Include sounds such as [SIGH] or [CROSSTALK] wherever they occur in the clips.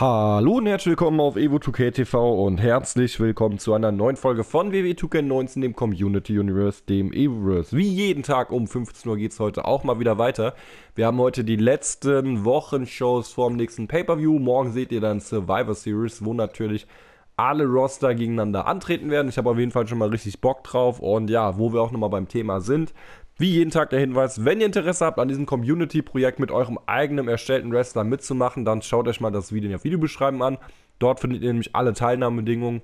Hallo und herzlich willkommen auf Evo2K TV und herzlich willkommen zu einer neuen Folge von WWE 2K19, dem Community Universe, dem Evoverse. Wie jeden Tag um 15 Uhr geht es heute auch mal wieder weiter. Wir haben heute die letzten Wochenshows vorm nächsten Pay-Per-View. Morgen seht ihr dann Survivor Series, wo natürlich alle Roster gegeneinander antreten werden. Ich habe auf jeden Fall schon mal richtig Bock drauf und ja, wo wir auch nochmal beim Thema sind. Wie jeden Tag der Hinweis, wenn ihr Interesse habt, an diesem Community-Projekt mit eurem eigenen erstellten Wrestler mitzumachen, dann schaut euch mal das Video in der Videobeschreibung an. Dort findet ihr nämlich alle Teilnahmebedingungen,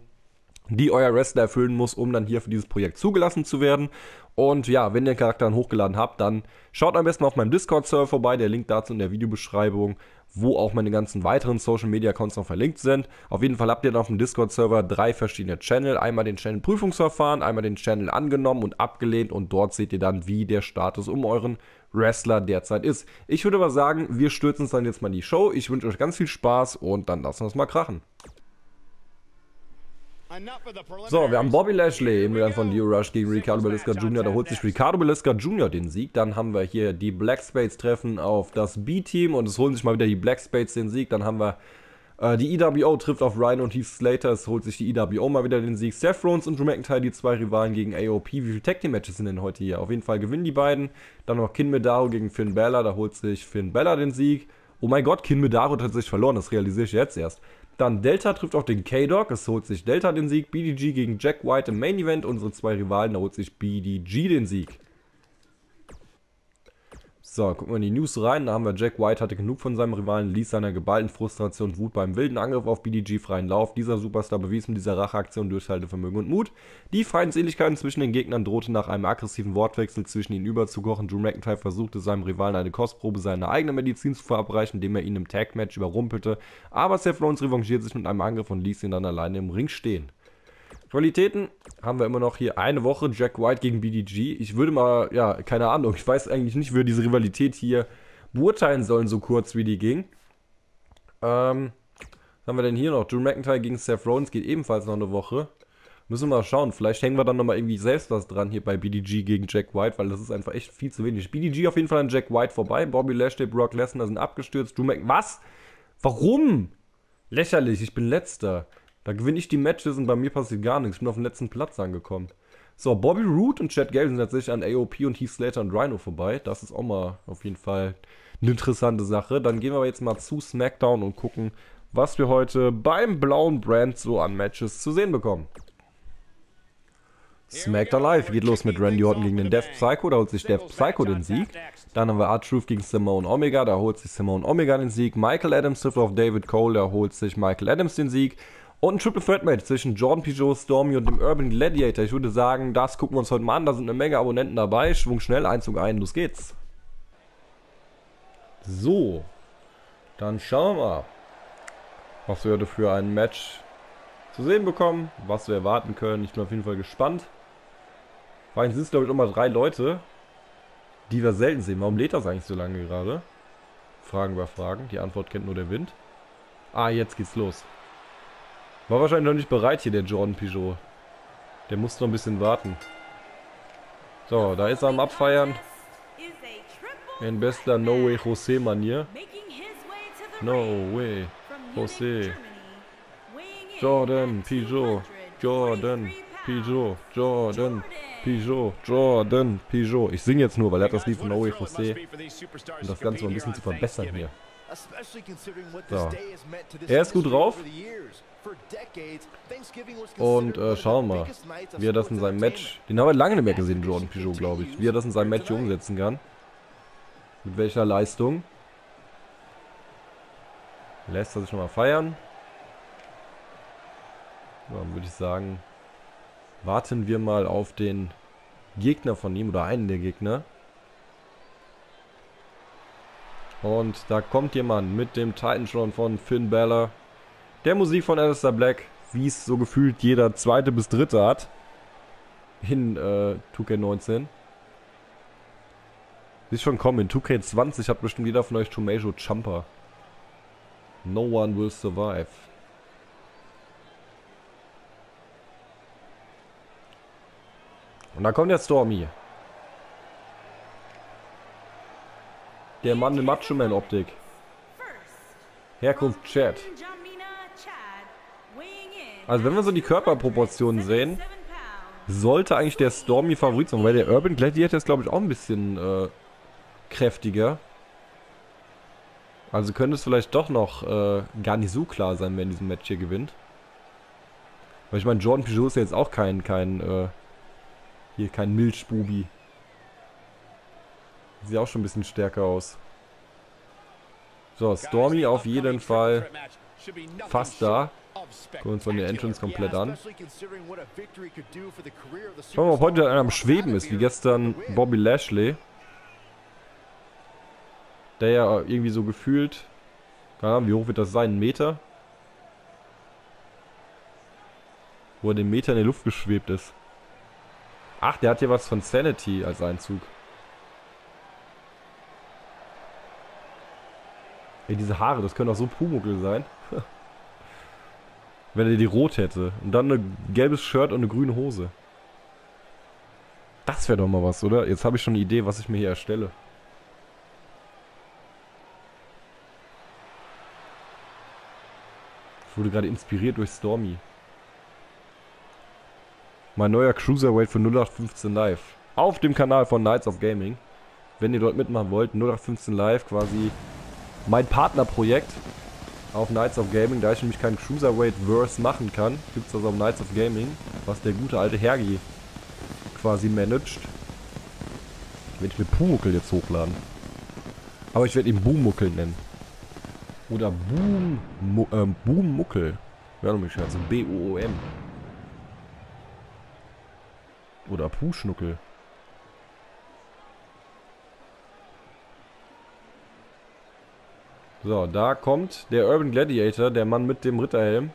die euer Wrestler erfüllen muss, um dann hier für dieses Projekt zugelassen zu werden. Und ja, wenn ihr den Charakter dann hochgeladen habt, dann schaut am besten auf meinem Discord-Server vorbei. Der Link dazu in der Videobeschreibung wo auch meine ganzen weiteren Social Media Accounts noch verlinkt sind. Auf jeden Fall habt ihr dann auf dem Discord-Server drei verschiedene Channel. Einmal den Channel Prüfungsverfahren, einmal den Channel angenommen und abgelehnt und dort seht ihr dann, wie der Status um euren Wrestler derzeit ist. Ich würde aber sagen, wir stürzen uns dann jetzt mal in die Show. Ich wünsche euch ganz viel Spaß und dann lassen wir es mal krachen. So, wir haben Bobby Lashley, eben dann von Leo Rush gegen Ricardo Belisca Jr. Da holt sich Ricardo Belisca Jr. den Sieg. Dann haben wir hier die Black Spades treffen auf das B-Team und es holen sich mal wieder die Black Spades den Sieg. Dann haben wir äh, die EWO trifft auf Ryan und Heath Slater. Es holt sich die EWO mal wieder den Sieg. Seth Rollins und Drew McIntyre, die zwei Rivalen gegen AOP. Wie viele Tag Team Matches sind denn heute hier? Auf jeden Fall gewinnen die beiden. Dann noch Kin Medaro gegen Finn Bella. Da holt sich Finn Bella den Sieg. Oh mein Gott, Kin Medaro hat tatsächlich verloren. Das realisiere ich jetzt erst. Dann Delta trifft auch den K-Dog. Es holt sich Delta den Sieg. BDG gegen Jack White im Main Event. Unsere zwei Rivalen, da holt sich BDG den Sieg. So, gucken wir in die News rein. Da haben wir Jack White hatte genug von seinem Rivalen, ließ seiner geballten Frustration und Wut beim wilden Angriff auf BDG freien Lauf. Dieser Superstar bewies mit dieser Racheaktion Durchhaltevermögen und Mut. Die Feindseligkeiten zwischen den Gegnern drohte nach einem aggressiven Wortwechsel zwischen ihnen überzukochen. Drew McIntyre versuchte seinem Rivalen eine Kostprobe seiner eigenen Medizin zu verabreichen, indem er ihn im Tag-Match überrumpelte. Aber Seth Rollins revanchiert sich mit einem Angriff und ließ ihn dann alleine im Ring stehen. Qualitäten haben wir immer noch hier eine Woche Jack White gegen BDG. Ich würde mal, ja, keine Ahnung, ich weiß eigentlich nicht, wie wir diese Rivalität hier beurteilen sollen, so kurz wie die ging. Ähm, was haben wir denn hier noch? Drew McIntyre gegen Seth Rollins geht ebenfalls noch eine Woche. Müssen wir mal schauen. Vielleicht hängen wir dann nochmal irgendwie selbst was dran hier bei BDG gegen Jack White, weil das ist einfach echt viel zu wenig. BDG auf jeden Fall an Jack White vorbei. Bobby Lashley, Brock Lesnar sind abgestürzt. Drew Mc... Was? Warum? Lächerlich, ich bin letzter. Da gewinne ich die Matches und bei mir passiert gar nichts. Ich bin auf dem letzten Platz angekommen. So, Bobby Roode und Chad Gale sind tatsächlich an AOP und Heath Slater und Rhino vorbei. Das ist auch mal auf jeden Fall eine interessante Sache. Dann gehen wir aber jetzt mal zu SmackDown und gucken, was wir heute beim blauen Brand so an Matches zu sehen bekommen. SmackDown Live geht los mit Randy Orton gegen den Death Psycho, da holt sich Death Psycho den Sieg. Dann haben wir R-Truth gegen Simone Omega, da holt sich Simone Omega den Sieg. Michael Adams trifft auf David Cole, da holt sich Michael Adams den Sieg. Und ein Triple Threat Match zwischen Jordan Peugeot, Stormy und dem Urban Gladiator. Ich würde sagen, das gucken wir uns heute mal an. Da sind eine Menge Abonnenten dabei. Schwung schnell, Einzug ein, los geht's. So. Dann schauen wir mal, was wir heute für ein Match zu sehen bekommen, was wir erwarten können. Ich bin auf jeden Fall gespannt. Vor allem sind es, glaube ich, immer drei Leute, die wir selten sehen. Warum lädt das eigentlich so lange gerade? Fragen über Fragen. Die Antwort kennt nur der Wind. Ah, jetzt geht's los. War wahrscheinlich noch nicht bereit hier, der Jordan Peugeot. Der musste noch ein bisschen warten. So, da ist er am Abfeiern. In bester No Way Jose Manier. No Way Jose. Jordan Peugeot. Jordan Peugeot. Jordan Peugeot. Jordan Peugeot. Ich singe jetzt nur, weil er hat das Lied von No Way Jose. Um das Ganze mal ein bisschen zu verbessern hier. So. Er ist gut drauf. Und äh, schauen wir mal, wie er das in seinem Match, den haben wir lange nicht mehr gesehen, Jordan Peugeot, glaube ich, wie er das in seinem Match umsetzen kann. Mit welcher Leistung. Lässt er sich schon mal feiern. Dann würde ich sagen, warten wir mal auf den Gegner von ihm oder einen der Gegner. Und da kommt jemand mit dem Titan von Finn Balor der Musik von Alistair Black, wie es so gefühlt jeder zweite bis dritte hat. In äh, 2K19. Ist schon kommen. In 2K20 hat bestimmt jeder von euch Tomato Jumper. No one will survive. Und da kommt der Stormy. Der Mann in Macho Man Optik. Herkunft Chat. Also wenn wir so die Körperproportionen sehen, sollte eigentlich der Stormy Favorit sein, weil der Urban Gladiator ist glaube ich auch ein bisschen äh, kräftiger. Also könnte es vielleicht doch noch äh, gar nicht so klar sein, wer in diesem Match hier gewinnt. Weil ich meine, Jordan Peugeot ist ja jetzt auch kein, kein, äh, hier kein Milchbubi. Sieht auch schon ein bisschen stärker aus. So, Stormy auf jeden Fall fast da. Gucken wir uns von der Entrance komplett an. Schauen wir mal, ob heute einer am Schweben ist, wie gestern Bobby Lashley. Der ja irgendwie so gefühlt, keine Ahnung, wie hoch wird das sein? Ein Meter? Wo er den Meter in der Luft geschwebt ist. Ach, der hat hier was von Sanity als Einzug. Ey, diese Haare, das können auch so Pumuckel sein. [LAUGHS] Wenn er die rot hätte. Und dann ein gelbes Shirt und eine grüne Hose. Das wäre doch mal was, oder? Jetzt habe ich schon eine Idee, was ich mir hier erstelle. Ich wurde gerade inspiriert durch Stormy. Mein neuer Cruiserweight für 0815 Live. Auf dem Kanal von Knights of Gaming. Wenn ihr dort mitmachen wollt, 0815 Live quasi mein Partnerprojekt auf Knights of Gaming, da ich nämlich keinen Cruiserweight-Verse machen kann, gibt es das auf Knights of Gaming, was der gute alte Hergi quasi managt. Werde ich mir Pumuckel jetzt hochladen. Aber ich werde ihn Boommuckel nennen. Oder Boom, Mu, ähm, Boommuckel. Ja, noch mich also B-O-O-M. Oder Puschnuckel. So, da kommt der Urban Gladiator, der Mann mit dem Ritterhelm.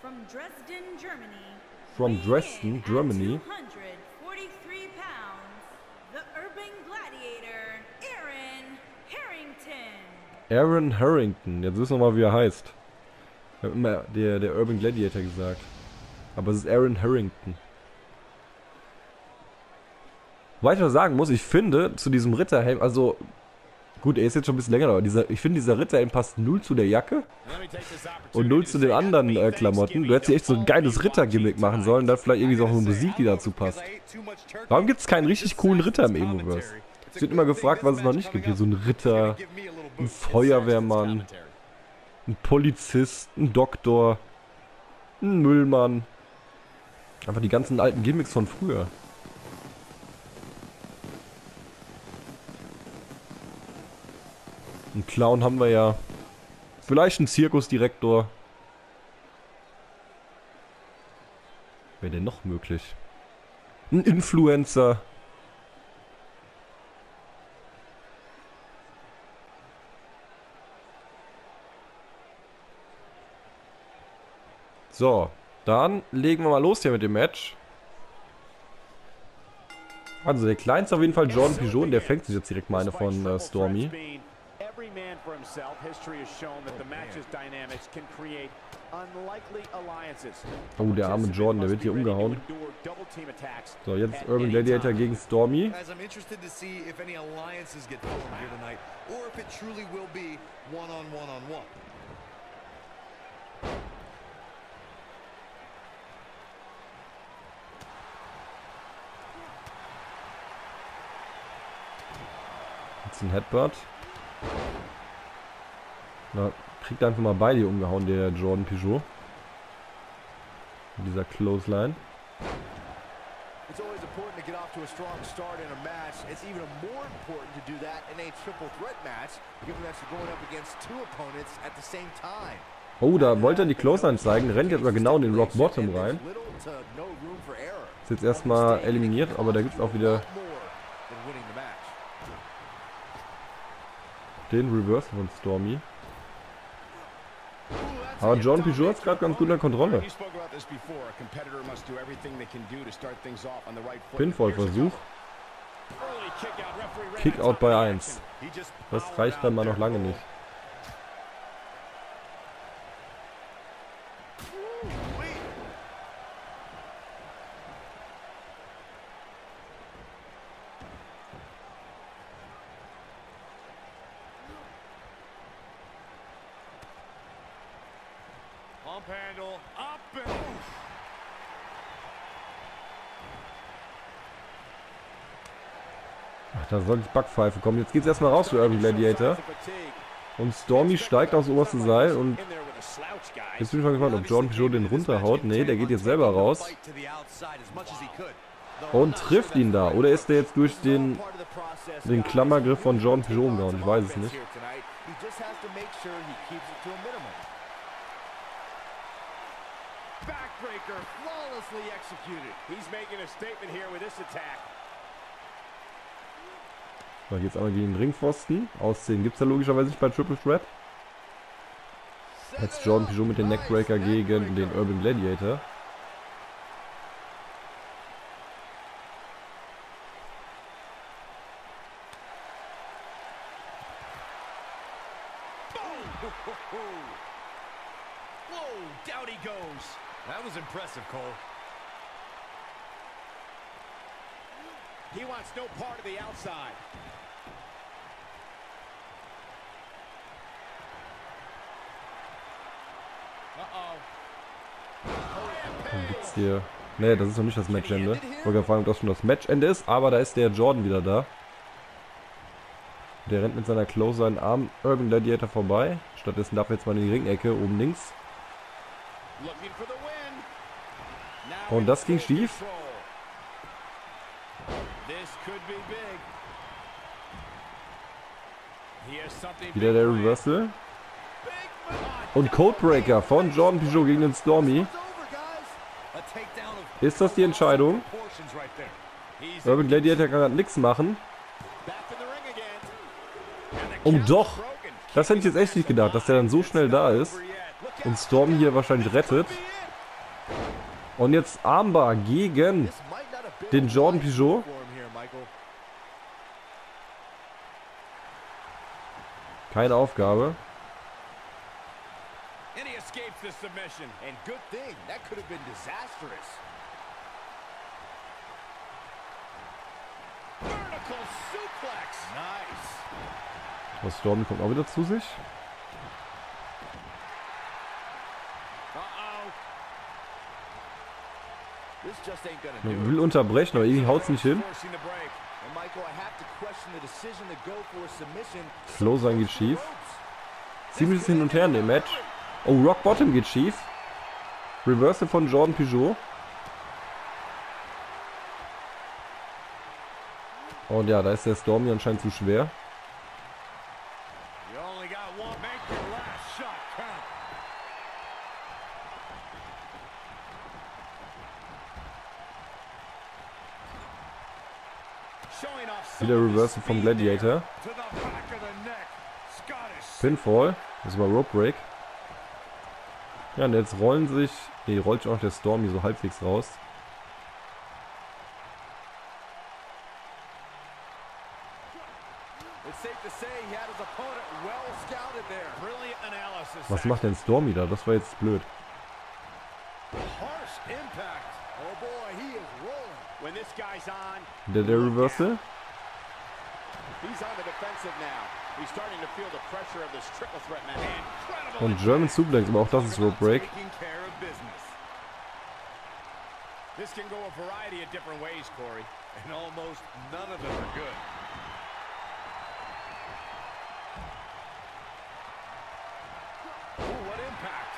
From Dresden, Germany. From Dresden, Germany. Aaron Harrington. Jetzt wissen wir mal, wie er heißt. Ich habe immer der, der Urban Gladiator gesagt. Aber es ist Aaron Harrington. Noch sagen muss, ich finde zu diesem Ritterhelm, also Gut, er ist jetzt schon ein bisschen länger, aber dieser, ich finde, dieser Ritterhelm passt null zu der Jacke und null zu den anderen äh, Klamotten. Du hättest echt so ein geiles Ritter-Gimmick machen sollen, dann vielleicht irgendwie so eine Musik, die dazu passt. Warum gibt es keinen richtig coolen Ritter im Evoverse? Es wird immer gefragt, was es noch nicht gibt. Hier so ein Ritter, ein Feuerwehrmann, ein Polizist, ein Doktor, ein Müllmann. Einfach die ganzen alten Gimmicks von früher. Einen Clown haben wir ja. Vielleicht einen Zirkusdirektor. Wäre denn noch möglich? Ein Influencer. So, dann legen wir mal los hier mit dem Match. Also der kleinste auf jeden Fall Jordan Pigeon, der fängt sich jetzt direkt mal eine von äh, Stormy Oh, der arme Jordan, der wird hier umgehauen. So, jetzt Urban Gladiator gegen Stormy. As I'm interested to see if any alliances get formed here tonight, or if it truly will be one on one on one. Jetzt ein Headbutt. Na, kriegt einfach mal beide umgehauen, der Jordan Peugeot. Mit dieser Clothesline. It's always important to get off to a strong start in a match. It's even more important to do that in a triple threat match, given that you're going up against two opponents at the same time. Oh, da wollte er die Clothesline zeigen, rennt jetzt aber genau in den Rock Bottom rein. Ist jetzt erstmal eliminiert, aber da gibt es auch wieder den Reverse von Stormy. Aber John Peugeot ist gerade ganz gut in der Kontrolle. Pinfall-Versuch. Kickout bei 1. Das reicht dann mal noch lange nicht. Ach, da soll die Backpfeife kommen. Jetzt geht's erstmal raus für Urban Gladiator. Und Stormy steigt aufs oberste Seil und jetzt bin ich mal gespannt, ob Jordan Peugeot den runterhaut. Ne, der geht jetzt selber raus. Und trifft ihn da. Oder ist der jetzt durch den, den Klammergriff von Jordan Peugeot umgehauen? Ich weiß es nicht. Backbreaker flawlessly executed. He's making a statement here with this attack. So, jetzt einmal gegen den Ringpfosten. Auszählen gibt es ja logischerweise nicht bei Triple Threat. Jetzt Jordan Peugeot mit dem Neckbreaker gegen den Urban Gladiator. He wants no part of the outside. Dann gibt's hier... Ne, das ist noch nicht das Matchende. Ich wollte fragen, ob das schon das Matchende ist, aber da ist der Jordan wieder da. Der rennt mit seiner Closer in Arm Urban Gladiator vorbei. Stattdessen darf er jetzt mal in die Ringecke oben links. Und das ging schief. Wieder der Reversal. Und Codebreaker von Jordan Peugeot gegen den Stormy. Ist das die Entscheidung? Urban Gladiator kann gerade nichts machen. Oh doch. Das hätte ich jetzt echt nicht gedacht, dass der dann so schnell da ist. Und Storm hier wahrscheinlich rettet. Und jetzt Armbar gegen den Jordan Peugeot. Keine Aufgabe. And he escapes the submission. And good thing. That could have been disastrous. Vertical suplex. Nice. Das Storm kommt auch wieder zu sich. Man will unterbrechen, aber irgendwie haut es nicht hin. Closer geht schief. Ziemliches Hin und Her in dem Match. Oh, Rock Bottom geht schief. Reversal von Jordan Peugeot. Und ja, da ist der Stormy anscheinend zu schwer. Wieder Reversal vom Gladiator. Pinfall. Das war Rope Break. Ja, und jetzt rollen sich... Ne, rollt sich auch der Stormy so halbwegs raus. Was macht denn Stormy da? Das war jetzt blöd. Der, der Reversal. Und German Suplex, aber auch das ist Rope Break. This can go a variety of different ways, Corey, and almost none of them are good. Ooh, what impact.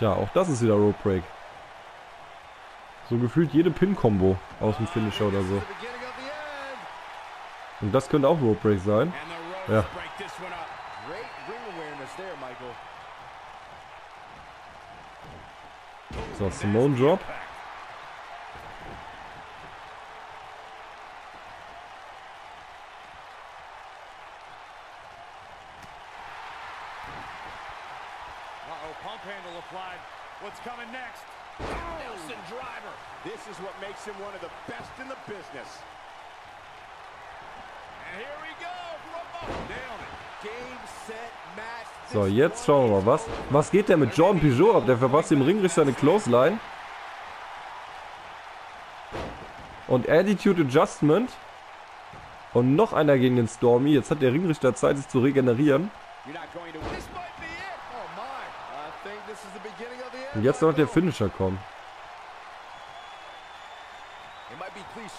Ja, auch das ist wieder Rope Break. So gefühlt jede Pin-Kombo aus dem Finisher oder so. Und das könnte auch Rope Break sein. Ja. So, Simone Drop. This is what makes him one of the best in the business. So, jetzt schauen wir mal, was, was geht der mit Jordan Peugeot ab? Der verpasst im Ringrichter eine Clothesline. Und Attitude Adjustment. Und noch einer gegen den Stormy. Jetzt hat der Ringrichter Zeit, sich zu regenerieren. Und jetzt noch der Finisher kommen.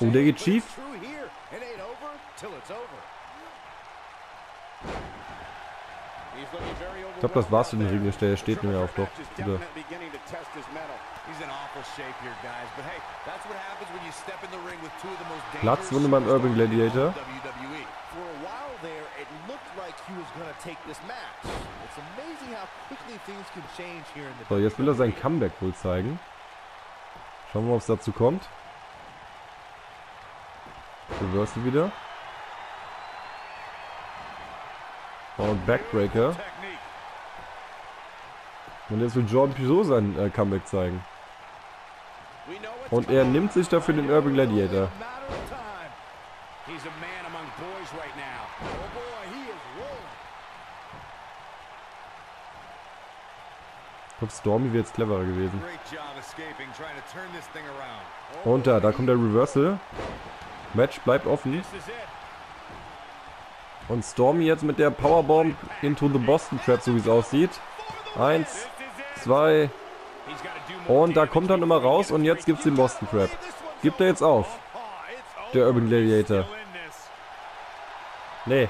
Oh, der geht schief. Ich glaube, das war's für den Ring. Der steht nur auf doch. Wieder. Platzwunde beim Urban Gladiator. So, jetzt will er sein Comeback wohl zeigen. Schauen wir mal, ob es dazu kommt. Reversal wieder. Und Backbreaker. Und jetzt will Jordan Peugeot sein äh, Comeback zeigen. Und er nimmt sich dafür den Urban Gladiator. Ich glaube, Stormy wäre jetzt cleverer gewesen. Und da, da kommt der Reversal. Match bleibt offen. Und Stormy jetzt mit der Powerbomb into the Boston Trap, so wie es aussieht. Eins, zwei. Und da kommt dann immer raus und jetzt gibt es den Boston Trap. Gibt er jetzt auf? Der Urban Gladiator. Nee.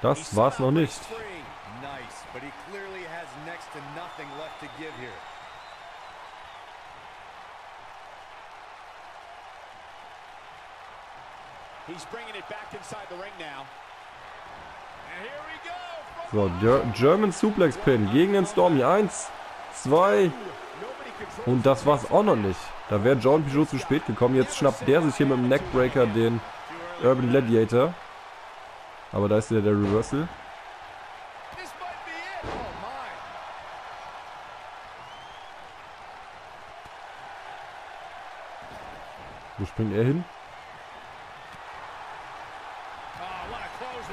Das war's noch nicht. So, German Suplex Pin gegen den Stormy. Eins, zwei. Und das war's auch noch nicht. Da wäre John Peugeot zu spät gekommen. Jetzt schnappt der sich hier mit dem Neckbreaker den Urban Gladiator. Aber da ist wieder der Reversal. Wo springt er hin?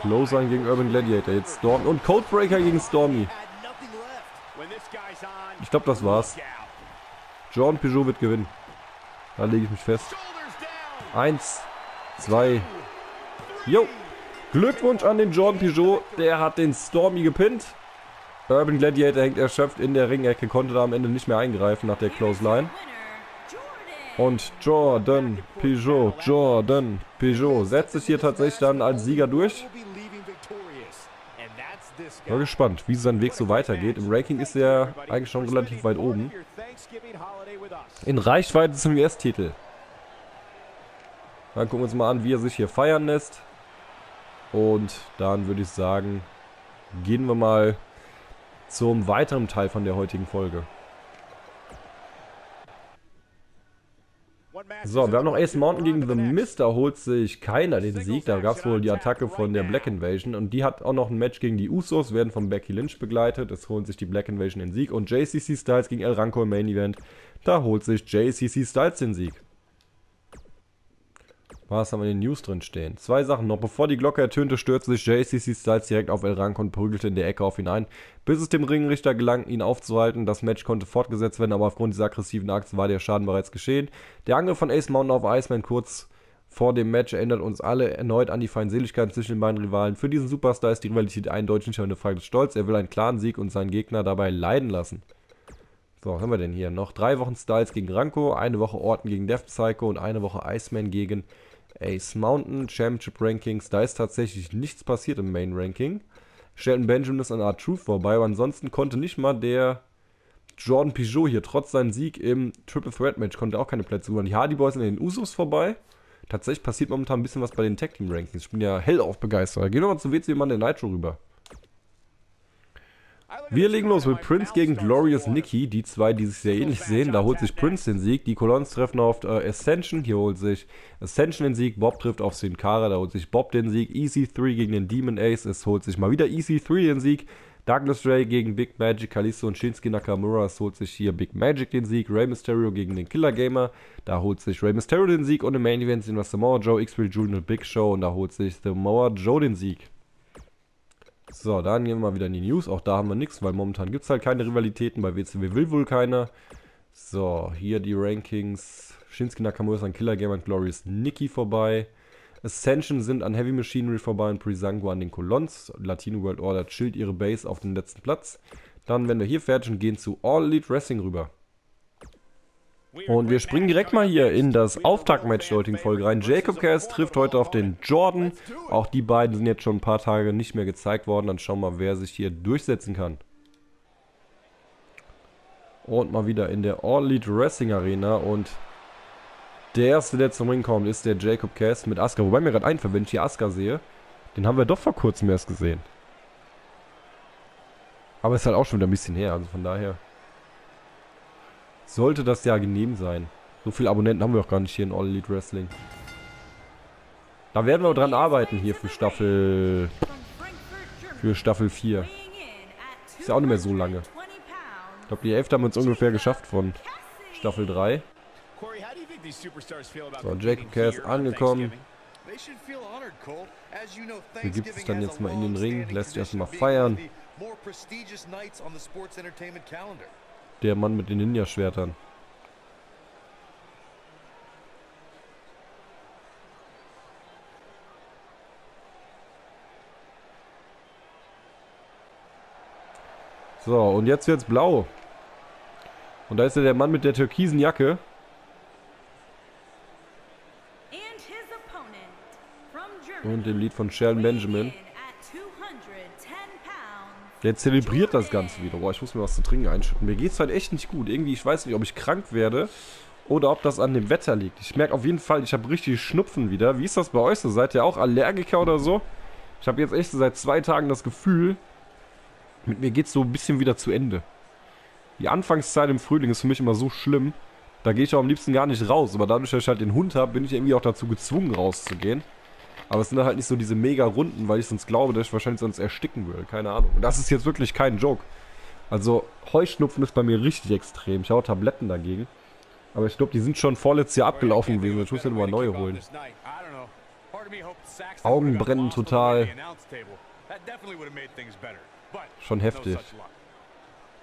Clothesline gegen Urban Gladiator. Jetzt Storm und Codebreaker gegen Stormy. Ich glaube, das war's. John Peugeot wird gewinnen. Da lege ich mich fest. Eins, zwei. Jo. Glückwunsch an den Jordan Peugeot. Der hat den Stormy gepinnt. Urban Gladiator hängt erschöpft in der Ringecke, konnte da am Ende nicht mehr eingreifen nach der Close Line. Und Jordan Peugeot, Jordan Peugeot setzt sich hier tatsächlich dann als Sieger durch. Bin gespannt, wie sein Weg so weitergeht. Im Ranking ist er eigentlich schon relativ weit oben. In Reichweite zum US-Titel. Dann gucken wir uns mal an, wie er sich hier feiern lässt. Und dann würde ich sagen, gehen wir mal zum weiteren Teil von der heutigen Folge. So, wir haben noch Ace Mountain gegen The Mist. Da holt sich keiner den Sieg. Da gab es wohl die Attacke von der Black Invasion. Und die hat auch noch ein Match gegen die Usos, werden von Becky Lynch begleitet. Es holen sich die Black Invasion den Sieg. Und JCC Styles gegen El Ranco im Main Event. Da holt sich JCC Styles den Sieg. Was haben wir in den News drin stehen? Zwei Sachen noch. Bevor die Glocke ertönte, stürzte sich JCC Styles direkt auf El Rank und prügelte in der Ecke auf ihn ein, bis es dem Ringrichter gelang, ihn aufzuhalten. Das Match konnte fortgesetzt werden, aber aufgrund dieser aggressiven Akts war der Schaden bereits geschehen. Der Angriff von Ace Mountain auf Iceman kurz vor dem Match erinnert uns alle erneut an die Feindseligkeiten zwischen den beiden Rivalen. Für diesen Superstar ist die Rivalität eindeutig nicht eine Frage des Stolz. Er will einen klaren Sieg und seinen Gegner dabei leiden lassen. So, was haben wir denn hier? Noch drei Wochen Styles gegen Ranko, eine Woche Orton gegen Death Psycho und eine Woche Iceman gegen Ace Mountain, Championship Rankings, da ist tatsächlich nichts passiert im Main Ranking. Shelton Benjamin ist an Art Truth vorbei, aber ansonsten konnte nicht mal der Jordan Peugeot hier, trotz seinem Sieg im Triple Threat Match, konnte auch keine Plätze gewinnen. Die Hardy Boys sind in den Usos vorbei. Tatsächlich passiert momentan ein bisschen was bei den Tag Team Rankings. Ich bin ja hellauf begeistert. Gehen wir mal zu WC der Nitro rüber. Wir legen los mit Prince gegen Glorious Nikki. Die zwei, die sich sehr ähnlich sehen. Da holt sich Prince den Sieg. Die Colons treffen auf äh, Ascension. Hier holt sich Ascension den Sieg. Bob trifft auf Sin Cara. Da holt sich Bob den Sieg. EC3 gegen den Demon Ace. Es holt sich mal wieder EC3 den Sieg. Douglas Ray gegen Big Magic, Kalisto und Shinsuke Nakamura. Es holt sich hier Big Magic den Sieg. Rey Mysterio gegen den Killer Gamer. Da holt sich Rey Mysterio den Sieg. Und im Main Event sehen wir Samoa Joe, X-Ray Junior Big Show. Und da holt sich Samoa Joe den Sieg. So, dann gehen wir mal wieder in die News. Auch da haben wir nichts, weil momentan gibt es halt keine Rivalitäten. Bei WCW will wohl keiner. So, hier die Rankings. Shinsuke Nakamura ist an Killer Game und Glorious Nikki vorbei. Ascension sind an Heavy Machinery vorbei und Prisango an den Colons. Latino World Order chillt ihre Base auf den letzten Platz. Dann werden wir hier fertig und gehen zu All Elite Wrestling rüber. Und wir springen direkt mal hier in das Auftaktmatch der heutigen Folge rein. Jacob Cass trifft heute auf den Jordan. Auch die beiden sind jetzt schon ein paar Tage nicht mehr gezeigt worden. Dann schauen wir mal, wer sich hier durchsetzen kann. Und mal wieder in der All Elite Wrestling Arena. Und der erste, der zum Ring kommt, ist der Jacob Cass mit Asuka. Wobei mir gerade einfällt, wenn ich hier Asuka sehe, den haben wir doch vor kurzem erst gesehen. Aber ist halt auch schon wieder ein bisschen her, also von daher sollte das ja genehm sein. So viele Abonnenten haben wir auch gar nicht hier in All Elite Wrestling. Da werden wir dran arbeiten hier für Staffel für Staffel 4. Ist ja auch nicht mehr so lange. Ich glaube, die Hälfte haben wir uns ungefähr geschafft von Staffel 3. So, Jacob Cass angekommen. Begibt sich dann jetzt mal in den Ring, lässt sich erstmal feiern. Der Mann mit den Ninja-Schwertern. So, und jetzt wird's blau. Und da ist ja der Mann mit der türkisen Jacke. Und dem Lied von Sheldon Benjamin. Der zelebriert das Ganze wieder. Boah, ich muss mir was zu trinken einschütten. Mir geht's halt echt nicht gut. Irgendwie, ich weiß nicht, ob ich krank werde oder ob das an dem Wetter liegt. Ich merke auf jeden Fall, ich habe richtig Schnupfen wieder. Wie ist das bei euch so? Seid ihr auch Allergiker oder so? Ich habe jetzt echt seit zwei Tagen das Gefühl, mit mir geht's so ein bisschen wieder zu Ende. Die Anfangszeit im Frühling ist für mich immer so schlimm. Da gehe ich auch am liebsten gar nicht raus. Aber dadurch, dass ich halt den Hund habe, bin ich irgendwie auch dazu gezwungen rauszugehen. Aber es sind halt nicht so diese mega Runden, weil ich sonst glaube, dass ich wahrscheinlich sonst ersticken würde. Keine Ahnung. Und das ist jetzt wirklich kein Joke. Also Heuschnupfen ist bei mir richtig extrem. Ich habe Tabletten dagegen. Aber ich glaube, die sind schon vorletztes Jahr abgelaufen gewesen. Ich muss ja nochmal neue holen. Augen brennen total. Schon heftig.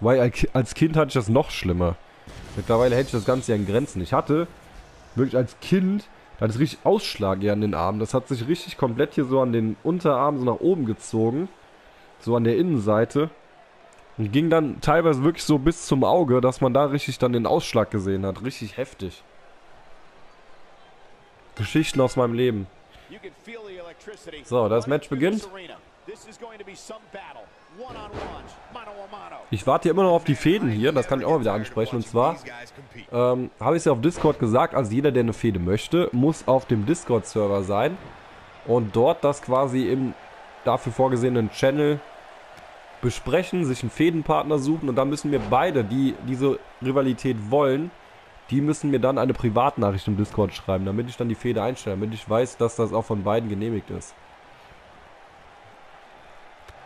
Weil als Kind hatte ich das noch schlimmer. Mittlerweile hätte ich das Ganze ja in Grenzen. Ich hatte wirklich als Kind da hat es richtig Ausschlag hier an den Armen. Das hat sich richtig komplett hier so an den Unterarmen so nach oben gezogen. So an der Innenseite. Und ging dann teilweise wirklich so bis zum Auge, dass man da richtig dann den Ausschlag gesehen hat. Richtig heftig. Geschichten aus meinem Leben. So, das Match beginnt. Ich warte immer noch auf die Fäden hier, das kann ich auch mal wieder ansprechen. Und zwar ähm, habe ich es ja auf Discord gesagt, also jeder, der eine Fäde möchte, muss auf dem Discord-Server sein und dort das quasi im dafür vorgesehenen Channel besprechen, sich einen Fädenpartner suchen und dann müssen wir beide, die diese Rivalität wollen, die müssen mir dann eine Privatnachricht im Discord schreiben, damit ich dann die Fäde einstelle, damit ich weiß, dass das auch von beiden genehmigt ist.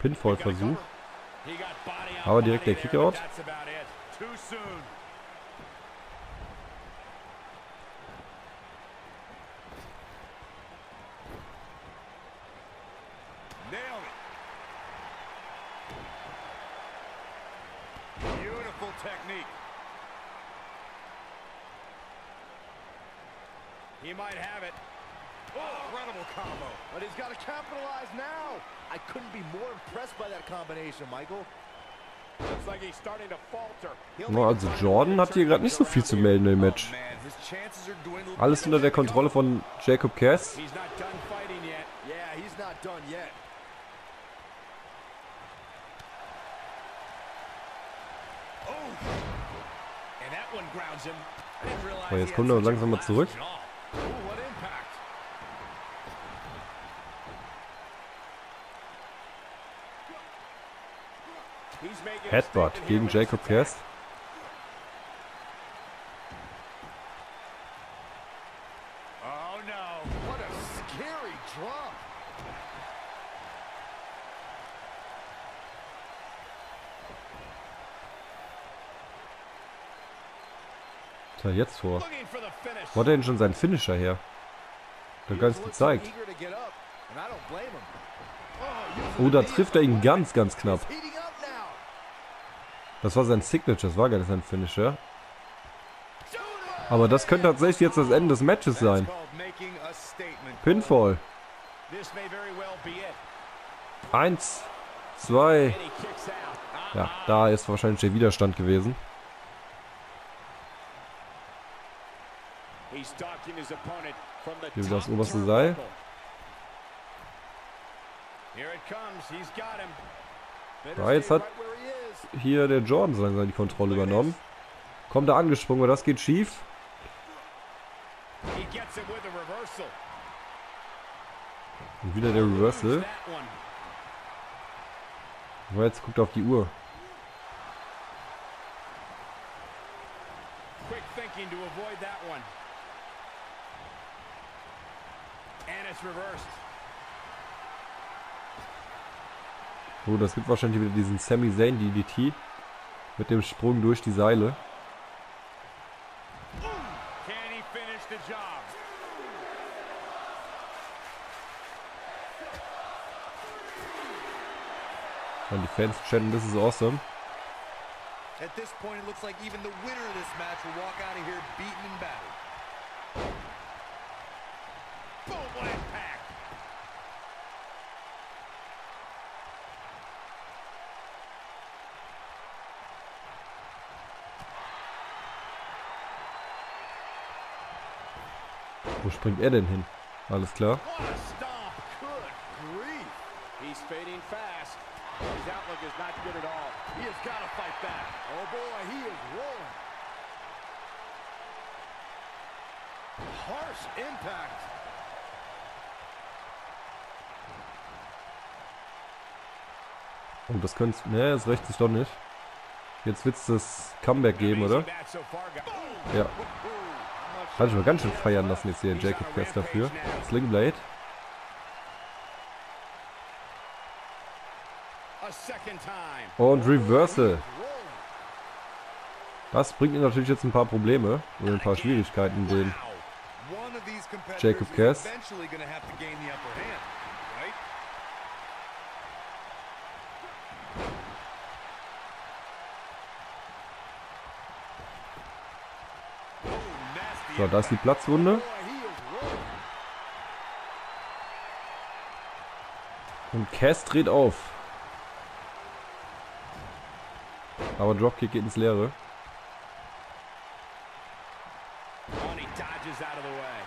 Pinfall-Versuch. Aber direkt der Kickout. He might have it. Oh, incredible combo. But he's got to capitalize now. I couldn't be more impressed by that combination, Michael. No, also Jordan hat hier gerade nicht so viel zu melden im Match. Alles unter der Kontrolle von Jacob Cass. Oh, jetzt kommt er langsam mal zurück. Headbutt gegen Jacob Kerst. Was jetzt vor? Wo hat er denn schon seinen Finisher her? Der ganz gezeigt. Oh, da trifft er ihn ganz, ganz knapp. Das war sein Signature, das war gar nicht sein Finisher. Aber das könnte tatsächlich jetzt das Ende des Matches sein. Pinfall. Eins, zwei. Ja, da ist wahrscheinlich der Widerstand gewesen. Hier das top oberste Seil. Ja, jetzt hat right where he is. Hier der Jordan so langsam die Kontrolle übernommen. Kommt er angesprungen, aber das geht schief. Und wieder der Reversal. Aber jetzt guckt auf die Uhr. And it's reversed. Oh, das gibt wahrscheinlich wieder diesen Sami Zayn DDT. Mit dem Sprung durch die Seile. Can he finish the job? Und die Fans chatten, this is awesome. At this point, it looks like even the winner of this match will walk out of here beaten and battered. Boom, what impact. Wo springt er denn hin? Alles klar. Back. Oh. Harsh impact. Oh, das könnte... Ne, das rächt sich doch nicht. Jetzt wird's das Comeback geben, oder? Amazing Kann ich mal ganz schön feiern lassen jetzt hier Jacob Quest dafür. Slingblade. Und Reversal. Das bringt ihm natürlich jetzt ein paar Probleme oder ein paar Schwierigkeiten, den Jacob Cass. eventually going to have to gain the upper hand, right? Oh, nasty So, da ist die Platzwunde. Und Cass dreht auf. Aber Dropkick geht ins Leere. Oh, and he dodges out of the way.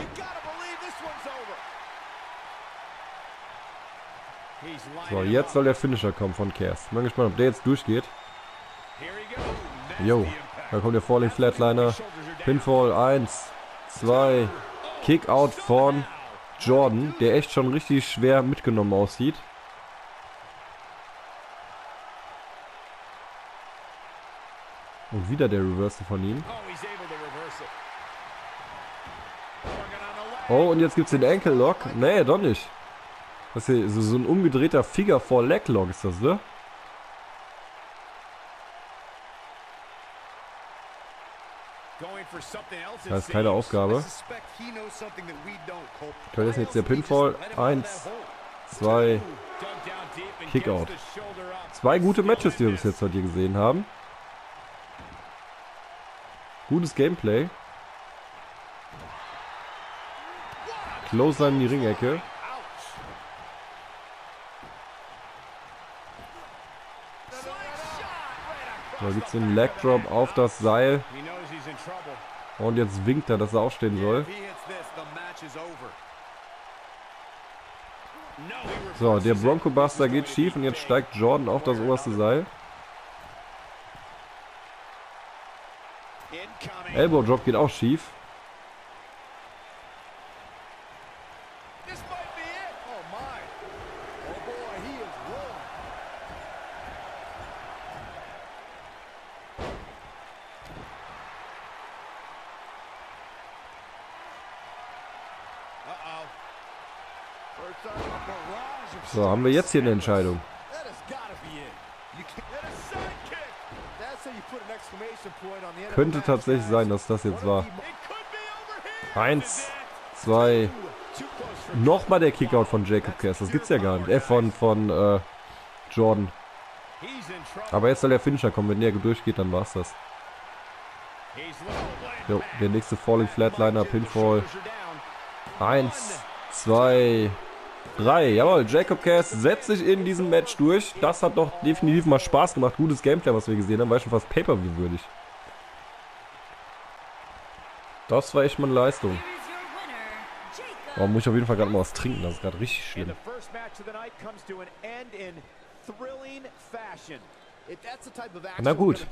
You gotta believe this one's over. He's So, jetzt soll der Finisher kommen von Cass. Bin mal gespannt, ob der jetzt durchgeht. Jo, da kommt der Falling Flatliner. Pinfall 1, 2, Kickout von Jordan, der echt schon richtig schwer mitgenommen aussieht. Und wieder der Reversal von ihm. Oh, he's able to reverse it. Working on the leg. Oh, und jetzt gibt's den Ankle Lock. Nee, doch nicht. Das hier so, so ein umgedrehter Figure 4 Leg Lock ist das, ne? For Das ist keine Aufgabe. das ist jetzt der Pinfall. Eins, zwei, Kickout. Zwei gute Matches, die wir bis jetzt heute hier gesehen haben. Gutes Gameplay. Closer in die Ringecke. Da gibt's den Leg Drop auf das Seil. Und jetzt winkt er, dass er aufstehen soll. So, der. Bronco Buster geht schief und jetzt steigt Jordan auf das oberste Seil. Elbow Drop geht auch schief. This might be it. Oh my! Oh boy, he is rolling. So, haben wir jetzt hier eine Entscheidung. Könnte tatsächlich sein, dass das jetzt war. Eins, zwei. Nochmal der Kickout von Jacob Cass. Das gibt's ja gar nicht. Äh, von, von äh, Jordan. Aber jetzt soll der Finisher kommen. Wenn der durchgeht, dann war's das. Jo, der nächste Falling Flatliner, Pinfall. Eins, zwei, drei. Jawohl, Jacob Cass setzt sich in diesem Match durch. Das hat doch definitiv mal Spaß gemacht. Gutes Gameplay, was wir gesehen haben. War schon fast Pay-Per-View würdig. Das war echt mal eine Leistung. Oh, muss ich auf jeden Fall gerade mal was trinken. Das ist gerade richtig schlimm. Na gut,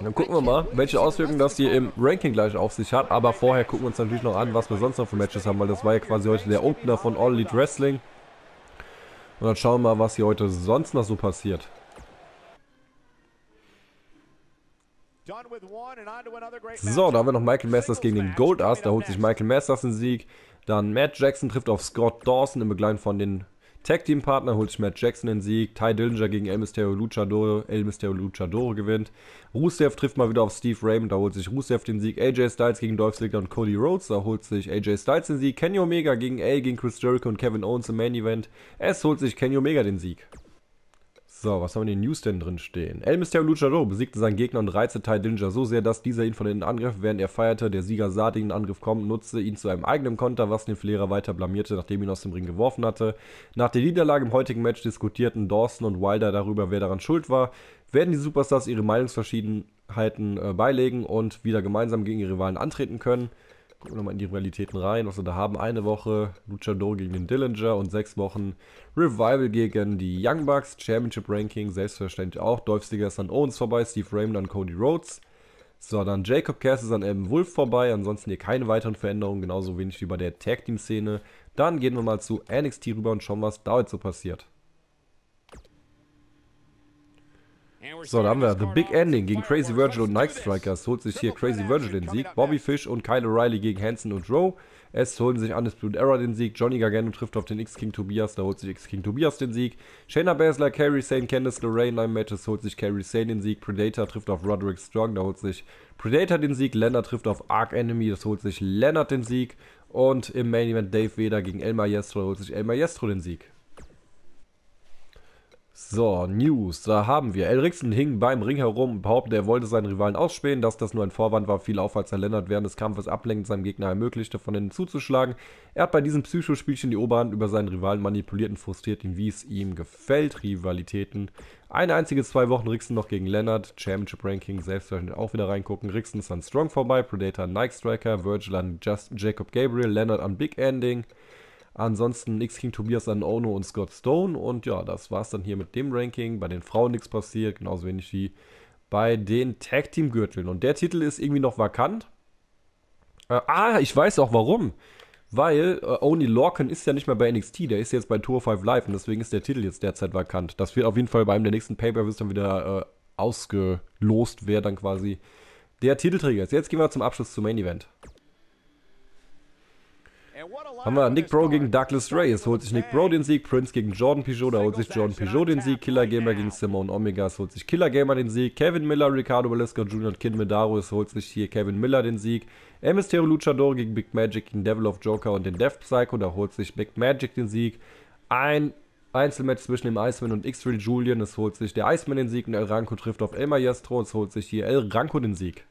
dann gucken wir mal, welche Auswirkungen das hier im Ranking gleich auf sich hat. Aber vorher gucken wir uns natürlich noch an, was wir sonst noch für Matches haben, weil das war ja quasi heute der Opener von All Elite Wrestling. Und dann schauen wir mal, was hier heute sonst noch so passiert. So, da haben wir noch Michael Masters gegen den Gold Ass. Da holt sich Michael Masters den Sieg. Dann Matt Jackson trifft auf Scott Dawson im Begleiten von den Tag Team Partner holt sich Matt Jackson den Sieg. Ty Dillinger gegen El Mysterio Luchador. El Mysterio Luchador gewinnt. Rusev trifft mal wieder auf Steve Raymond. Da holt sich Rusev den Sieg. AJ Styles gegen Dolph Ziggler und Cody Rhodes. Da holt sich AJ Styles den Sieg. Kenny Omega gegen A gegen Chris Jericho und Kevin Owens im Main Event. Es holt sich Kenny Omega den Sieg. So, was haben wir in den News denn drin stehen? El Mysterio Luchador besiegte seinen Gegner und reizte Ty Dillinger so sehr, dass dieser ihn von den Angriff, während er feierte, der Sieger sah, den Angriff kommt, nutzte ihn zu einem eigenen Konter, was den Flair weiter blamierte, nachdem ihn aus dem Ring geworfen hatte. Nach der Niederlage im heutigen Match diskutierten Dawson und Wilder darüber, wer daran schuld war. Werden die Superstars ihre Meinungsverschiedenheiten äh, beilegen und wieder gemeinsam gegen ihre Rivalen antreten können? Gucken wir nochmal in die Realitäten rein, wir da haben. Eine Woche Luchador gegen den Dillinger und sechs Wochen Revival gegen die Young Bucks. Championship Ranking selbstverständlich auch. Dolph Ziggler ist an Owens vorbei, Steve Raymond an Cody Rhodes. So, dann Jacob Cass ist an Evan Wolf vorbei. Ansonsten hier keine weiteren Veränderungen, genauso wenig wie bei der Tag Team Szene. Dann gehen wir mal zu NXT rüber und schauen, was da jetzt so passiert. So, da haben wir The Big Ending gegen Crazy Virgil und Nike Strikers. Holt sich hier Crazy Virgil den Sieg. Bobby Fish und Kyle O'Reilly gegen Hanson und Rowe. Es holen sich Undisputed Era den Sieg. Johnny Gargano trifft auf den X-King Tobias. Da holt sich X-King Tobias den Sieg. Shayna Baszler, Carrie Sane, Candice LeRae in einem Match. Holt sich Carrie Sane den Sieg. Predator trifft auf Roderick Strong. Da holt sich Predator den Sieg. Leonard trifft auf Arc Enemy. Das holt sich Leonard den Sieg. Und im Main Event Dave Veda gegen El Maestro. Da holt sich El Maestro den Sieg. So, News. Da haben wir. El Rixon hing beim Ring herum, behauptet, er wollte seinen Rivalen ausspähen, dass das nur ein Vorwand war, viel auf, als er Lennart während des Kampfes ablenkend seinem Gegner ermöglichte, von innen zuzuschlagen. Er hat bei diesem Psychospielchen die Oberhand über seinen Rivalen manipuliert und frustriert ihn, wie es ihm gefällt. Rivalitäten. Eine einzige zwei Wochen Rixon noch gegen Lennart. Championship Ranking selbstverständlich auch wieder reingucken. Rixon ist an Strong vorbei, Predator Nike Striker, Virgil an Just Jacob Gabriel, Lennart an Big Ending. Ansonsten X King Tobias an Ono und Scott Stone. Und ja, das war es dann hier mit dem Ranking. Bei den Frauen nichts passiert, genauso wenig wie bei den Tag Team Gürteln. Und der Titel ist irgendwie noch vakant. Äh, ah, ich weiß auch warum. Weil äh, Oni Lorcan ist ja nicht mehr bei NXT, der ist jetzt bei Tour 5 Live und deswegen ist der Titel jetzt derzeit vakant. Das wird auf jeden Fall bei einem der nächsten Pay-Per-Views dann wieder äh, ausgelost, wer dann quasi der Titelträger ist. Jetzt gehen wir zum Abschluss zum Main Event. Haben wir Nick Bro gegen Douglas Ray. Es holt sich Nick Bro den Sieg. Prince gegen Jordan Peugeot. Da holt sich Jordan Peugeot den Sieg. Killer Gamer gegen Simone Omega. Es holt sich Killer Gamer den Sieg. Kevin Miller, Ricardo Velasco Jr. und Kid Medaro. Es holt sich hier Kevin Miller den Sieg. Mysterio Luchador gegen Big Magic gegen Devil of Joker und den Death Psycho. Da holt sich Big Magic den Sieg. Ein Einzelmatch zwischen dem Iceman und X-Ray Julian. Es holt sich der Iceman den Sieg und El Ranko trifft auf El Maestro. Es holt sich hier El Ranko den Sieg.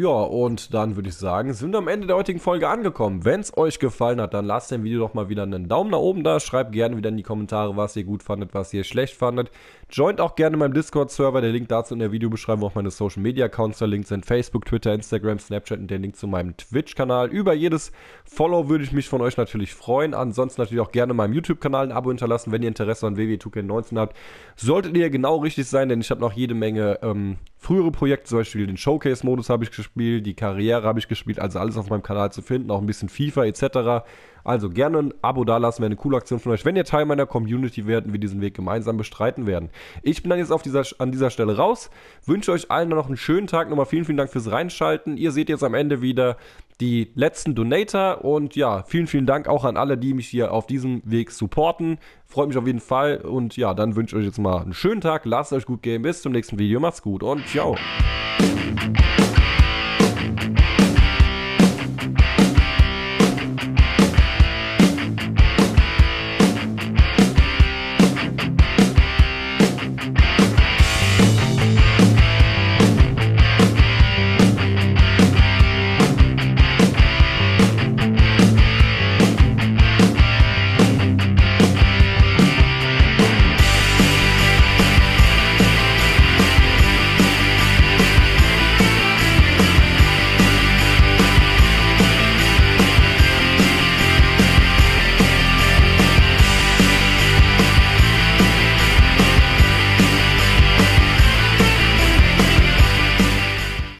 Ja, und dann würde ich sagen, sind wir am Ende der heutigen Folge angekommen. Wenn es euch gefallen hat, dann lasst dem Video doch mal wieder einen Daumen nach oben da. Schreibt gerne wieder in die Kommentare, was ihr gut fandet, was ihr schlecht fandet. Joint auch gerne meinem Discord-Server. Der Link dazu in der Videobeschreibung. Auch meine Social-Media-Accounts verlinkt sind. Facebook, Twitter, Instagram, Snapchat und der Link zu meinem Twitch-Kanal. Über jedes Follow würde ich mich von euch natürlich freuen. Ansonsten natürlich auch gerne meinem YouTube-Kanal ein Abo hinterlassen, wenn ihr Interesse an WW2K19 habt. Solltet ihr genau richtig sein, denn ich habe noch jede Menge ähm, frühere Projekte, zum Beispiel den Showcase-Modus habe ich gespielt, die Karriere habe ich gespielt, also alles auf meinem Kanal zu finden, auch ein bisschen FIFA etc. Also gerne ein Abo dalassen, wäre eine coole Aktion von euch. Wenn ihr Teil meiner Community werden, wir diesen Weg gemeinsam bestreiten werden. Ich bin dann jetzt auf dieser, an dieser Stelle raus, wünsche euch allen noch einen schönen Tag, nochmal vielen, vielen Dank fürs Reinschalten. Ihr seht jetzt am Ende wieder die letzten Donator. Und ja, vielen, vielen Dank auch an alle, die mich hier auf diesem Weg supporten. Freut mich auf jeden Fall. Und ja, dann wünsche ich euch jetzt mal einen schönen Tag. Lasst euch gut gehen. Bis zum nächsten Video. Macht's gut und ciao.